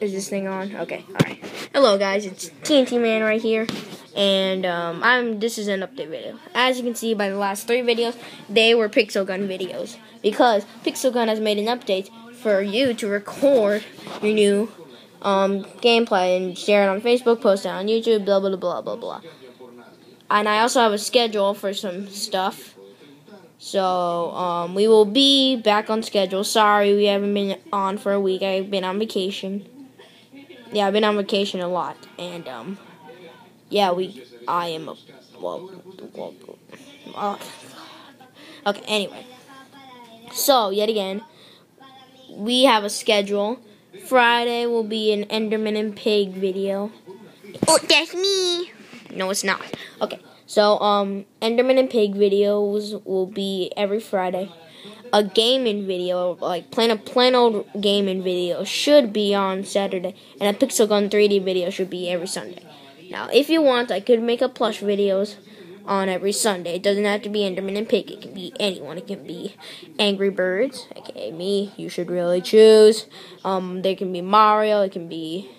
Is this thing on? Okay, alright. Hello guys, it's TNT Man right here. And um, I'm this is an update video. As you can see by the last three videos, they were Pixel Gun videos. Because Pixel Gun has made an update for you to record your new um, gameplay and share it on Facebook, post it on YouTube, blah blah blah blah blah. And I also have a schedule for some stuff. So, um, we will be back on schedule. Sorry, we haven't been on for a week. I've been on vacation. Yeah, I've been on vacation a lot. And, um, yeah, we, I am a, well, well, well okay, anyway. So, yet again, we have a schedule. Friday will be an Enderman and Pig video. Oh, that's me. No, it's not. Okay. So, um, Enderman and Pig videos will be every Friday. A gaming video, like plain a plain old gaming video, should be on Saturday, and a Pixel Gun 3D video should be every Sunday. Now, if you want, I could make a plush videos on every Sunday. It doesn't have to be Enderman and Pig. It can be anyone. It can be Angry Birds, aka me. You should really choose. Um, there can be Mario. It can be.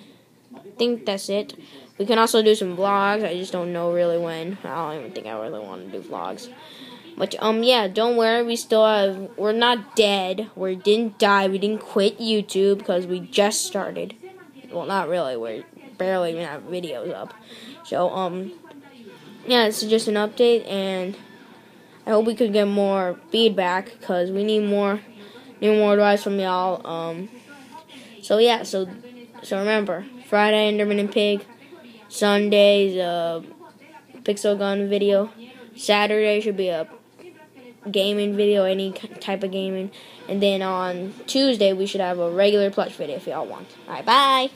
I think that's it. We can also do some vlogs. I just don't know really when. I don't even think I really want to do vlogs. But um yeah, don't worry. We still have. We're not dead. We didn't die. We didn't quit YouTube because we just started. Well, not really. We're barely even have videos up. So um yeah, it's just an update, and I hope we could get more feedback because we need more, need more advice from y'all. Um, so yeah, so so remember Friday Enderman and Pig. Sunday's a Pixel Gun video. Saturday should be a gaming video, any type of gaming. And then on Tuesday, we should have a regular plush video if y'all want. Alright, bye!